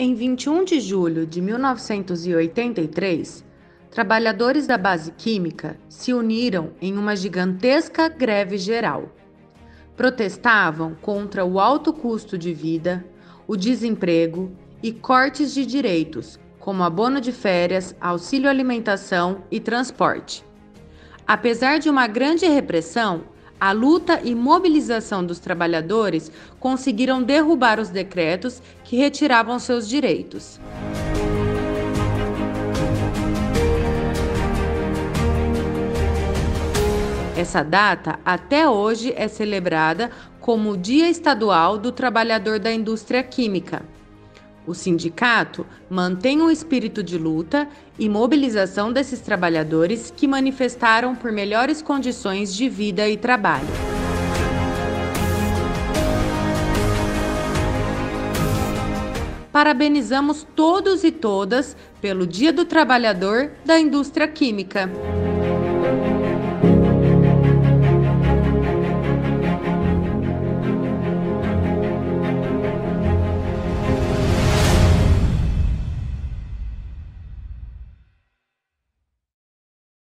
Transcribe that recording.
Em 21 de julho de 1983, trabalhadores da base química se uniram em uma gigantesca greve geral. Protestavam contra o alto custo de vida, o desemprego e cortes de direitos, como abono de férias, auxílio alimentação e transporte. Apesar de uma grande repressão, a luta e mobilização dos trabalhadores conseguiram derrubar os decretos que retiravam seus direitos. Essa data até hoje é celebrada como Dia Estadual do Trabalhador da Indústria Química. O sindicato mantém o espírito de luta e mobilização desses trabalhadores que manifestaram por melhores condições de vida e trabalho. Parabenizamos todos e todas pelo Dia do Trabalhador da Indústria Química.